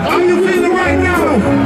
How you feeling right now?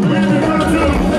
Representação!